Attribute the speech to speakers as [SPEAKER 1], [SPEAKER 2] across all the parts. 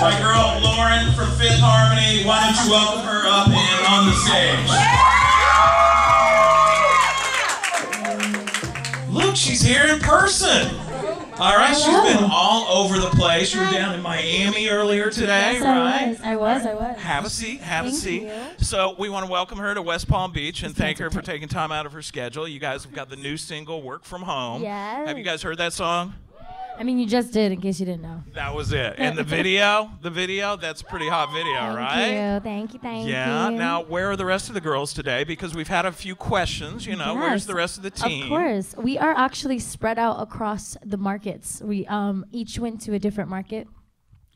[SPEAKER 1] My girl Lauren from Fifth Harmony. Why don't you welcome her up and on the stage? Look, she's here in person. All right, she's been all over the place. You were down in Miami earlier today,
[SPEAKER 2] Yes,
[SPEAKER 1] right?
[SPEAKER 2] I was. I was. I was.
[SPEAKER 1] Have a seat. Have a seat.
[SPEAKER 2] you.
[SPEAKER 1] So we want to welcome her to West Palm Beach and thank her for taking time out of her schedule. You guys have got the new single "Work from Home."
[SPEAKER 2] Yes.
[SPEAKER 1] Have you guys heard that song?
[SPEAKER 2] I mean, you just did, in case you didn't know.
[SPEAKER 1] That was it. And the video, the video, that's a pretty hot video,
[SPEAKER 2] Thank
[SPEAKER 1] right?
[SPEAKER 2] you. Thank you. Thank
[SPEAKER 1] Yeah.
[SPEAKER 2] you. Yeah.
[SPEAKER 1] Now, where are the rest of the girls today? Because we've had a few questions. You know, where's the rest of the team?
[SPEAKER 2] Of course, we are actually spread out across the markets. We um, each went to a different market,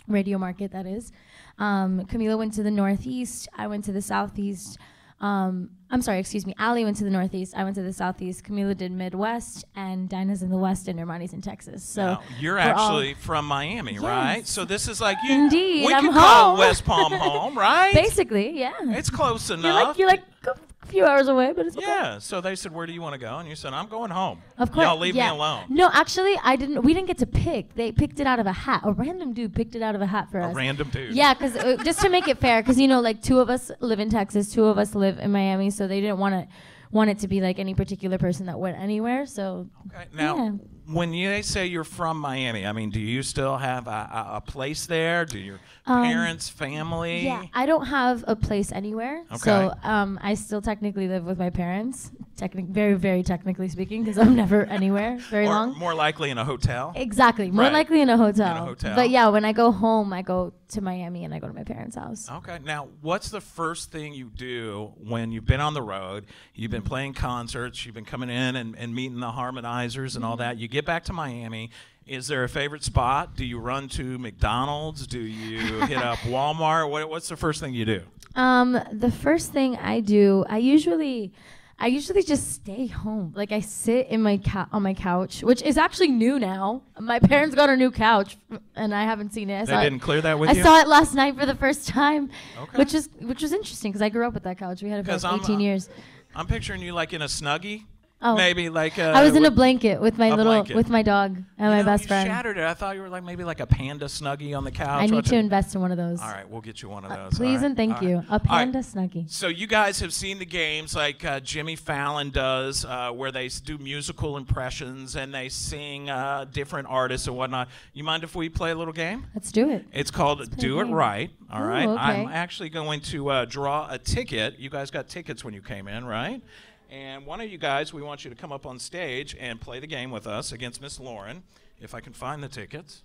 [SPEAKER 2] radio market that is. Um, Camila went to the northeast. I went to the southeast. Um, I'm sorry, excuse me. Ally went to the northeast. I went to the southeast. Camila did Midwest, and Dinah's in the west, and Normani's in Texas. So
[SPEAKER 1] Now, you're
[SPEAKER 2] we're all-
[SPEAKER 1] actually from Miami, right? So this is like you.
[SPEAKER 2] Indeed,
[SPEAKER 1] we
[SPEAKER 2] I'm
[SPEAKER 1] call
[SPEAKER 2] home.
[SPEAKER 1] West Palm home, right?
[SPEAKER 2] basically, yeah.
[SPEAKER 1] It's close enough.
[SPEAKER 2] You're like you're like a few hours away, but it's okay.
[SPEAKER 1] Yeah. So they said, "Where do you want to go?" And you said, "I'm going home."
[SPEAKER 2] Of course.
[SPEAKER 1] Y'all leave
[SPEAKER 2] yeah.
[SPEAKER 1] me alone.
[SPEAKER 2] No, actually, I didn't. We didn't get to pick. They picked it out of a hat. A random dude picked it out of a hat for
[SPEAKER 1] A
[SPEAKER 2] us.
[SPEAKER 1] A random dude.
[SPEAKER 2] Yeah, because uh, just to make it fair, because you know, like two of us live in Texas, two of us live in Miami, so they didn't want to want it to be like any particular person that went anywhere. So
[SPEAKER 1] Okay. Now,
[SPEAKER 2] Yeah.
[SPEAKER 1] when you say you're from Miami, I mean, do you still have a, a, a place there? Do your
[SPEAKER 2] Um,
[SPEAKER 1] parents, family?
[SPEAKER 2] yeah, I don't have a place anywhere.
[SPEAKER 1] Okay.
[SPEAKER 2] So um, I still technically live with my parents. Technic, very, very technically speaking, because I'm never anywhere very
[SPEAKER 1] or
[SPEAKER 2] long.
[SPEAKER 1] more likely in a hotel.
[SPEAKER 2] Exactly. More
[SPEAKER 1] Right.
[SPEAKER 2] likely in a hotel.
[SPEAKER 1] In a hotel.
[SPEAKER 2] But yeah, when I go home, I go to Miami and I go to my parents' house.
[SPEAKER 1] Okay. Now, what's the first thing you do when you've been on the road? You've been playing concerts, you've been coming in and, and meeting the harmonizers and all that. You get back to Miami. Is there a favorite spot? Do you run to McDonald's? Do you hit up Walmart? What, what's the first thing you do?
[SPEAKER 2] Um, the first thing I do, I usually, I usually just stay home. Like I sit in my cou- on my couch, which is actually new now. My parents got a new couch, and I haven't seen it. I
[SPEAKER 1] They didn't clear that with
[SPEAKER 2] I
[SPEAKER 1] you?
[SPEAKER 2] I saw it last night for the first time,
[SPEAKER 1] Okay.
[SPEAKER 2] which is which was interesting because I grew up with that couch. We had it for like
[SPEAKER 1] I'm,
[SPEAKER 2] 18
[SPEAKER 1] uh,
[SPEAKER 2] years.
[SPEAKER 1] I'm picturing you like in a snuggie.
[SPEAKER 2] Oh.
[SPEAKER 1] Maybe like a,
[SPEAKER 2] I was in a blanket with my little
[SPEAKER 1] blanket.
[SPEAKER 2] with my dog and
[SPEAKER 1] You
[SPEAKER 2] my
[SPEAKER 1] know,
[SPEAKER 2] best friend.
[SPEAKER 1] shattered it. I thought you were like maybe like a panda snuggie on the couch.
[SPEAKER 2] I need to invest in one of those.
[SPEAKER 1] All right, we'll get you one of
[SPEAKER 2] Uh,
[SPEAKER 1] those.
[SPEAKER 2] please
[SPEAKER 1] All right,
[SPEAKER 2] and thank
[SPEAKER 1] all
[SPEAKER 2] you.
[SPEAKER 1] right.
[SPEAKER 2] A
[SPEAKER 1] All right.
[SPEAKER 2] panda snuggie.
[SPEAKER 1] So you guys have seen the games like uh, Jimmy Fallon does, uh, where they do musical impressions and they sing uh, different artists and whatnot. You mind if we play a little game?
[SPEAKER 2] Let's do it.
[SPEAKER 1] It's called Do It
[SPEAKER 2] game.
[SPEAKER 1] Right. All
[SPEAKER 2] Ooh,
[SPEAKER 1] right.
[SPEAKER 2] okay.
[SPEAKER 1] I'm actually going to uh, draw a ticket. You guys got tickets when you came in, right? And one of you guys, we want you to come up on stage and play the game with us against Miss Lauren. If I can find the tickets,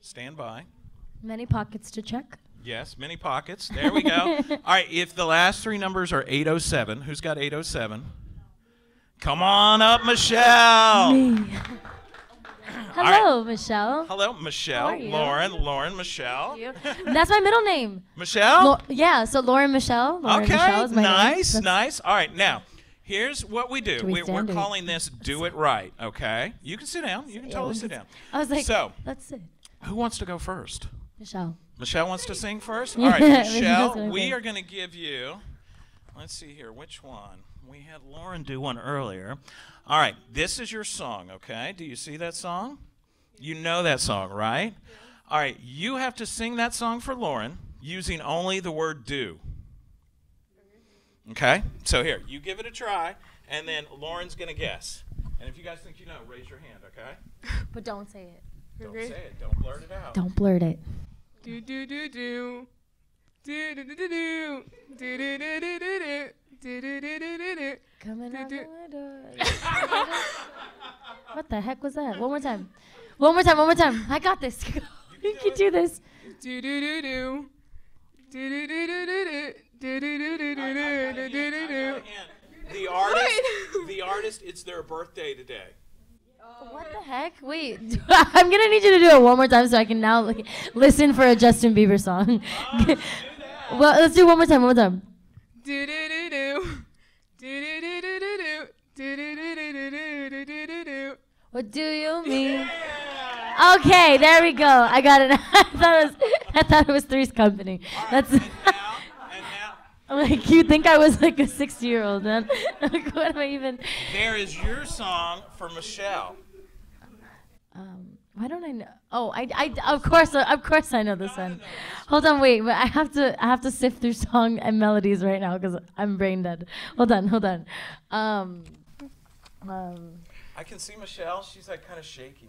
[SPEAKER 1] stand by.
[SPEAKER 2] Many pockets to check.
[SPEAKER 1] Yes, many pockets. There we go. All right, if the last three numbers are 807, who's got 807? Come on up, Michelle. Me.
[SPEAKER 2] Hello, Michelle.
[SPEAKER 1] Hello, Michelle. Lauren, Lauren, Michelle.
[SPEAKER 2] That's my middle name.
[SPEAKER 1] Michelle?
[SPEAKER 2] Lau- yeah, so Lauren Michelle. Lauren
[SPEAKER 1] okay,
[SPEAKER 2] Michelle is my name.
[SPEAKER 1] nice,
[SPEAKER 2] That's-
[SPEAKER 1] nice. All right, now, here's what we do.
[SPEAKER 2] Do we
[SPEAKER 1] we, are calling this Do It Right, okay? You can sit down. You can totally sit down.
[SPEAKER 2] I was like,
[SPEAKER 1] So-
[SPEAKER 2] that's it.
[SPEAKER 1] Who wants to go first?
[SPEAKER 2] Michelle.
[SPEAKER 1] Michelle wants to sing first? All right, Michelle, we are going to give you, let's see here, which one? We had Lauren do one earlier. All right, this is your song, okay? Do you see that song? You know that song, right? All right, you have to sing that song for Lauren using only the word do. Okay? So here, you give it a try, and then Lauren's going to guess. And if you guys think you know, raise your hand, okay?
[SPEAKER 2] But don't say it.
[SPEAKER 1] Don't say it, don't blurt it out.
[SPEAKER 2] Don't blurt it.
[SPEAKER 3] Do do do do. Do do do do do. Do do do do do do. Do do do do do do.
[SPEAKER 2] Coming out
[SPEAKER 3] Do-
[SPEAKER 2] my door. what the heck was that? One more time. One more time. One more time. I got this. you can do this.
[SPEAKER 3] Do do do do. Do do do do do do.
[SPEAKER 1] The it's their birthday today. Oh.
[SPEAKER 2] What the heck? Wait, I'm gonna need you to do it one more time so I can now like, listen for a Justin Bieber song. Ah, well, let's do it one more time. One more time.
[SPEAKER 3] Do do do do. Do do do do do do. Do do do do do do do do do.
[SPEAKER 2] What do you mean? Okay, there we go. I got it. I thought it was. I thought it was Three's Company. That's.
[SPEAKER 1] And now, and now,
[SPEAKER 2] I'm like, you think I was like a 60 year old, man? like, what am I even?
[SPEAKER 1] there is your song for Michelle.
[SPEAKER 2] Um, Why don't I know? Oh, I, I of course of course I know this one. Hold on, wait, but I have to I have to sift through song and melodies right now because I'm brain dead. Hold on, hold on. Um, um,
[SPEAKER 1] I can see Michelle. She's like kind of shaking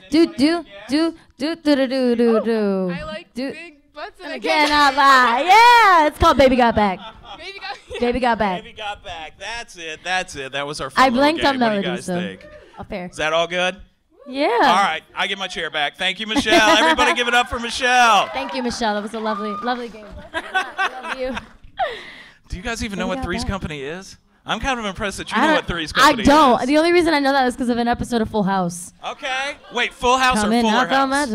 [SPEAKER 2] Do, do, do, do, do, do, do, do, do.
[SPEAKER 3] I like
[SPEAKER 2] do.
[SPEAKER 3] big butts and
[SPEAKER 2] And
[SPEAKER 3] I
[SPEAKER 2] I cannot lie. Yeah, it's called Baby Got Back.
[SPEAKER 3] Baby got
[SPEAKER 2] Baby Got Back.
[SPEAKER 1] Baby got back. That's it. That's it. That was our. Fun
[SPEAKER 2] I
[SPEAKER 1] little
[SPEAKER 2] blanked on
[SPEAKER 1] game. What do you guys
[SPEAKER 2] so.
[SPEAKER 1] think?
[SPEAKER 2] Oh, fair.
[SPEAKER 1] Is that all good?
[SPEAKER 2] Yeah.
[SPEAKER 1] All right, I get my chair back. Thank you, Michelle. Everybody, give it up for Michelle.
[SPEAKER 2] Thank you, Michelle. That was a lovely, lovely game. I love you.
[SPEAKER 1] Do you guys even know what Three's
[SPEAKER 2] back.
[SPEAKER 1] Company is? I'm kind of impressed that you
[SPEAKER 2] I
[SPEAKER 1] know what Three's
[SPEAKER 2] I don't.
[SPEAKER 1] is.
[SPEAKER 2] The only reason I know that is because of an episode of Full House.
[SPEAKER 1] Okay. Wait, Full House
[SPEAKER 2] Come
[SPEAKER 1] or Fuller
[SPEAKER 2] knock on my
[SPEAKER 1] House?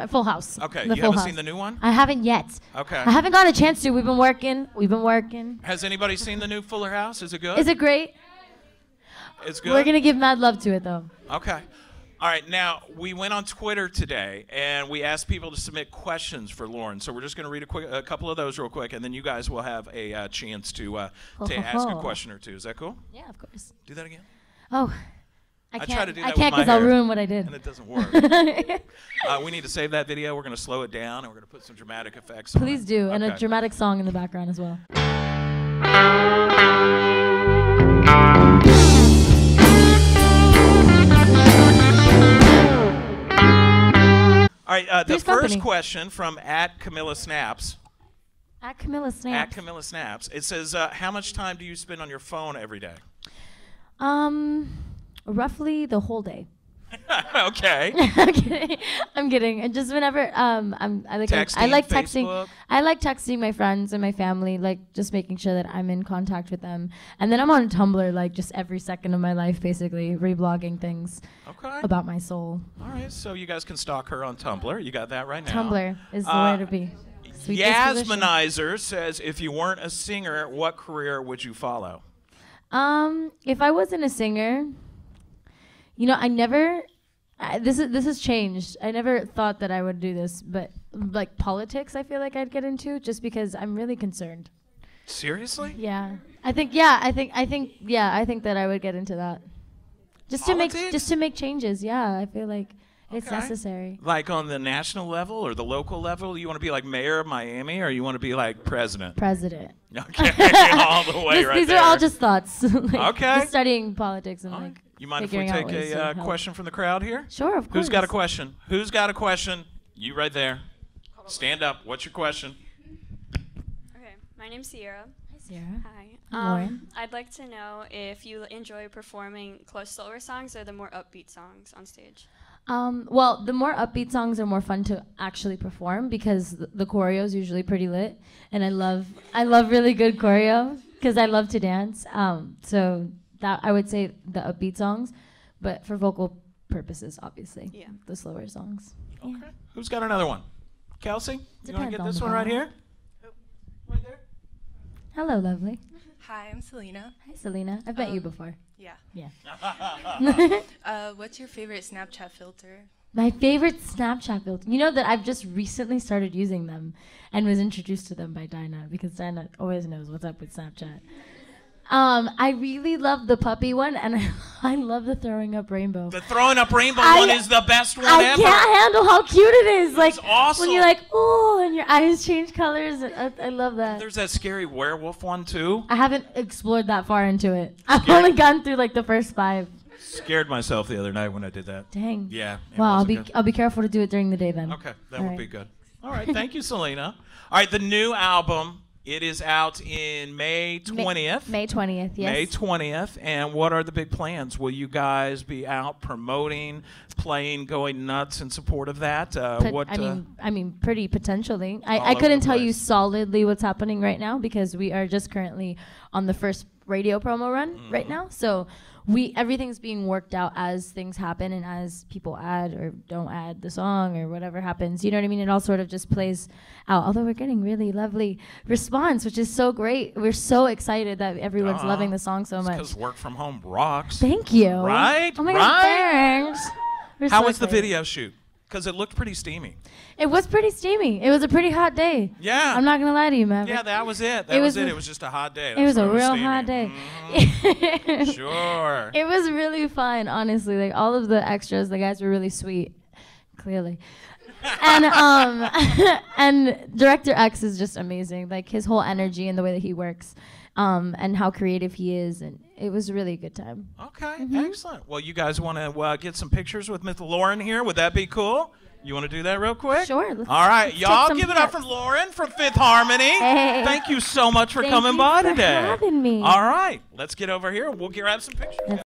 [SPEAKER 2] door. Full House.
[SPEAKER 1] Okay,
[SPEAKER 2] The
[SPEAKER 1] you
[SPEAKER 2] Full
[SPEAKER 1] haven't
[SPEAKER 2] House.
[SPEAKER 1] seen the new one?
[SPEAKER 2] I haven't yet.
[SPEAKER 1] Okay.
[SPEAKER 2] I haven't got a chance to. We've been working. We've been working.
[SPEAKER 1] Has anybody seen the new Fuller House? Is it good?
[SPEAKER 2] Is it great?
[SPEAKER 1] It's good.
[SPEAKER 2] We're gonna give mad love to it though.
[SPEAKER 1] Okay. All right. Now we went on Twitter today and we asked people to submit questions for Lauren. So we're just going to read a quick, a couple of those real quick, and then you guys will have a uh, chance to uh, to
[SPEAKER 2] Ho, ho,
[SPEAKER 1] ask a question or two. Is that cool?
[SPEAKER 2] Yeah, of course.
[SPEAKER 1] Do that again.
[SPEAKER 2] Oh, I
[SPEAKER 1] I
[SPEAKER 2] can't.
[SPEAKER 1] try to do
[SPEAKER 2] I can't
[SPEAKER 1] because
[SPEAKER 2] I'll ruin what I did.
[SPEAKER 1] And it doesn't work. uh, we need to save that video. We're going to slow it down, and we're going to put some dramatic effects. on
[SPEAKER 2] Please
[SPEAKER 1] it.
[SPEAKER 2] do, and a dramatic song in the background as well.
[SPEAKER 1] Uh, the
[SPEAKER 2] Three's
[SPEAKER 1] first
[SPEAKER 2] Company.
[SPEAKER 1] question from at Camilla Snaps.
[SPEAKER 2] At Camilla
[SPEAKER 1] At Camilla Snaps. It says, uh, "How much time do you spend on your phone every day?"
[SPEAKER 2] Um, roughly the whole day.
[SPEAKER 1] okay.
[SPEAKER 2] I'm kidding. I'm kidding. And just whenever um I'm I like I
[SPEAKER 1] Texting,
[SPEAKER 2] like texting.
[SPEAKER 1] Facebook?
[SPEAKER 2] I like texting my friends and my family, like just making sure that I'm in contact with them. And then I'm on Tumblr like just every second of my life, basically reblogging things
[SPEAKER 1] Okay.
[SPEAKER 2] about my soul.
[SPEAKER 1] All right, so you guys can stalk her on Tumblr. You got that right now.
[SPEAKER 2] Tumblr is the
[SPEAKER 1] Uh,
[SPEAKER 2] way to be. Sweet.
[SPEAKER 1] Yasminizer says, if you weren't a singer, what career would you follow?
[SPEAKER 2] Um, if I wasn't a singer, you know, I never. I, this is this has changed. I never thought that I would do this, but like politics, I feel like I'd get into just because I'm really concerned.
[SPEAKER 1] Seriously?
[SPEAKER 2] Yeah, I think. Yeah, I think. I think. Yeah, I think that I would get into that. Just to make just to make changes. Yeah, I feel like it's
[SPEAKER 1] Okay.
[SPEAKER 2] necessary.
[SPEAKER 1] Like on the national level or the local level? You want to be like mayor of Miami or you want to be like president?
[SPEAKER 2] President.
[SPEAKER 1] Okay, all the way
[SPEAKER 2] This-
[SPEAKER 1] right
[SPEAKER 2] these
[SPEAKER 1] there.
[SPEAKER 2] are all just thoughts. like,
[SPEAKER 1] Okay.
[SPEAKER 2] Just studying politics and
[SPEAKER 1] All
[SPEAKER 2] like.
[SPEAKER 1] You mind if we take a uh, question from the crowd here?
[SPEAKER 2] Sure, of course.
[SPEAKER 1] Who's got a question? Who's got a question? You right there. Stand up. What's your question?
[SPEAKER 4] Okay, my name's Sierra.
[SPEAKER 2] Hi, Sarah.
[SPEAKER 4] Hi.
[SPEAKER 2] I'm Lauren.
[SPEAKER 4] Um, I'd like to know if you enjoy performing close slower songs or the more upbeat songs on stage.
[SPEAKER 2] Um, well, the more upbeat songs are more fun to actually perform because th- the choreo is usually pretty lit, and I love I love really good choreo because I love to dance. Um, so that I would say the upbeat songs, but for vocal purposes, obviously,
[SPEAKER 4] Yeah.
[SPEAKER 2] the slower songs. Yeah.
[SPEAKER 1] Okay. Who's got another one? Kelsey? You want to get
[SPEAKER 2] on
[SPEAKER 1] this
[SPEAKER 2] the
[SPEAKER 1] one right
[SPEAKER 2] guy.
[SPEAKER 1] here? Right there.
[SPEAKER 2] Hello, lovely.
[SPEAKER 5] Hi, I'm Selena.
[SPEAKER 2] Hi, Selena. I've met you
[SPEAKER 5] Um,
[SPEAKER 2] before.
[SPEAKER 5] Yeah.
[SPEAKER 2] Yeah.
[SPEAKER 5] Uh, what's your favorite Snapchat filter?
[SPEAKER 2] My favorite Snapchat filter. You know that I've just recently started using them and was introduced to them by Dinah because Dinah always knows what's up with Snapchat. Um, I really love the puppy one and I, I love the throwing up rainbow.
[SPEAKER 1] The throwing up rainbow
[SPEAKER 2] I-
[SPEAKER 1] one is the best one
[SPEAKER 2] I
[SPEAKER 1] ever.
[SPEAKER 2] can't handle how cute it is. Like
[SPEAKER 1] awesome.
[SPEAKER 2] when you're like, oh, and your eyes change colors. I, I love that.
[SPEAKER 1] There's that scary werewolf one too.
[SPEAKER 2] I haven't explored that far into it. I've only gone through like the first five.
[SPEAKER 1] Scared myself the other night when I did that.
[SPEAKER 2] Dang.
[SPEAKER 1] Yeah.
[SPEAKER 2] Wow, I'll be
[SPEAKER 1] good.
[SPEAKER 2] I'll be careful to do it during the day then.
[SPEAKER 1] Okay, that
[SPEAKER 2] All
[SPEAKER 1] would
[SPEAKER 2] right.
[SPEAKER 1] be good. All right, thank you, Selena. All right, the new album. It is out in May
[SPEAKER 2] May-
[SPEAKER 1] twentieth.
[SPEAKER 2] May twentieth. Yes.
[SPEAKER 1] May 20th. And what are the big plans? Will you guys be out promoting, playing, going nuts in support of that? Uh, what?
[SPEAKER 2] I
[SPEAKER 1] uh,
[SPEAKER 2] mean, I mean, pretty potentially. I, I couldn't tell you solidly what's happening right now because we are just currently on the first radio promo run
[SPEAKER 1] Mm-hmm.
[SPEAKER 2] right now. So we everything's being worked out as things happen and as people add or don't add the song or whatever happens. You know what I mean? It all sort of just plays out. Although we're getting really lovely response, which is so great. We're so excited that everyone's
[SPEAKER 1] Aw.
[SPEAKER 2] loving the song so much.
[SPEAKER 1] Because work from home rocks.
[SPEAKER 2] Thank you.
[SPEAKER 1] Right?
[SPEAKER 2] Oh my
[SPEAKER 1] Right?
[SPEAKER 2] god, thanks. We're
[SPEAKER 1] How
[SPEAKER 2] so
[SPEAKER 1] was the video shoot? Because it looked pretty steamy.
[SPEAKER 2] It was pretty steamy. It was a pretty hot day.
[SPEAKER 1] Yeah.
[SPEAKER 2] I'm not gonna lie to you, man.
[SPEAKER 1] yeah, that was it. That
[SPEAKER 2] It
[SPEAKER 1] was,
[SPEAKER 2] was
[SPEAKER 1] it. It was just a hot day.
[SPEAKER 2] it was a real
[SPEAKER 1] steamy.
[SPEAKER 2] hot day.
[SPEAKER 1] Mhm. Sure.
[SPEAKER 2] It was really fun, honestly. Like all of the extras, the guys were really sweet, clearly. and um and director X is just amazing. Like his whole energy and the way that he works, um, and how creative he is, and it was really a good time.
[SPEAKER 1] Okay,
[SPEAKER 2] Mm-hmm.
[SPEAKER 1] excellent. Well, you guys want to uh, get some pictures with Miss Lauren here? Would that be cool? You want to do that real quick?
[SPEAKER 2] Sure, let's-
[SPEAKER 1] All right,
[SPEAKER 2] let's
[SPEAKER 1] y'all, give it up for Lauren from Fifth Harmony.
[SPEAKER 2] Hey.
[SPEAKER 1] Thank you so much for
[SPEAKER 2] Thank
[SPEAKER 1] coming
[SPEAKER 2] you
[SPEAKER 1] by
[SPEAKER 2] for
[SPEAKER 1] today.
[SPEAKER 2] having me.
[SPEAKER 1] All right, let's get over here. We'll grab some pictures.